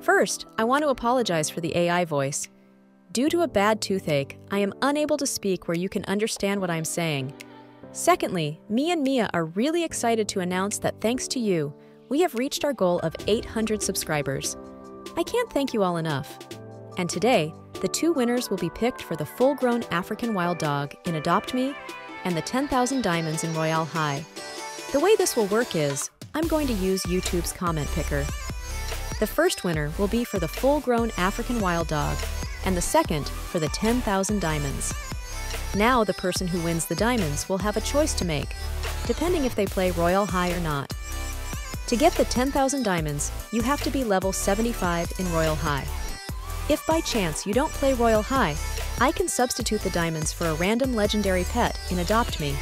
First, I want to apologize for the AI voice. Due to a bad toothache, I am unable to speak where you can understand what I'm saying. Secondly, me and Mia are really excited to announce that thanks to you, we have reached our goal of 800 subscribers. I can't thank you all enough. And today, the two winners will be picked for the full grown African wild dog in Adopt Me and the 10,000 diamonds in Royale High. The way this will work is I'm going to use YouTube's comment picker. The first winner will be for the full grown African wild dog and the second for the 10,000 diamonds. Now the person who wins the diamonds will have a choice to make, depending if they play Royale High or not. To get the 10,000 diamonds, you have to be level 75 in Royale High. If by chance you don't play Royale High, I can substitute the diamonds for a random legendary pet in Adopt Me.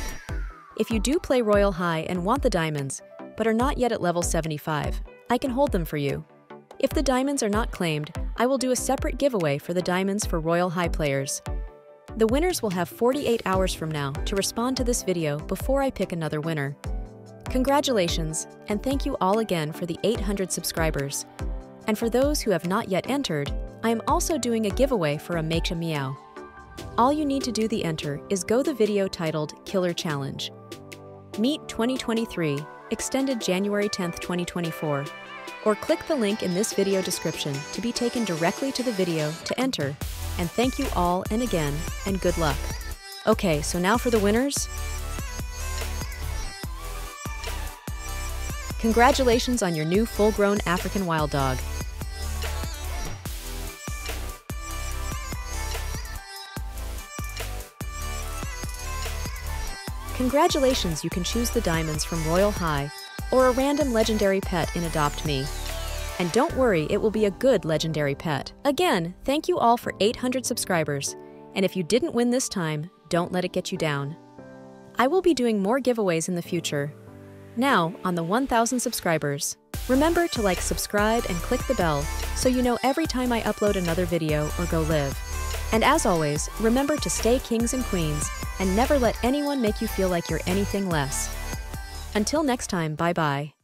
If you do play Royale High and want the diamonds, but are not yet at level 75, I can hold them for you. If the diamonds are not claimed, I will do a separate giveaway for the diamonds for Royale High players. The winners will have 48 hours from now to respond to this video before I pick another winner. Congratulations, and thank you all again for the 800 subscribers. And for those who have not yet entered, I am also doing a giveaway for a Make a Meow. All you need to do the enter is go the video titled Killer Challenge. Meet 2023, extended January 10, 2024, or click the link in this video description to be taken directly to the video to enter. And thank you all and again, and good luck. Okay, so now for the winners. Congratulations on your new full-grown African wild dog. Congratulations, you can choose the diamonds from Royale High or a random legendary pet in Adopt Me. And don't worry, it will be a good legendary pet. Again, thank you all for 800 subscribers. And if you didn't win this time, don't let it get you down. I will be doing more giveaways in the future. Now, on the 1000 subscribers, remember to like, subscribe, and click the bell so you know every time I upload another video or go live. And as always, remember to stay kings and queens and never let anyone make you feel like you're anything less. Until next time, bye bye.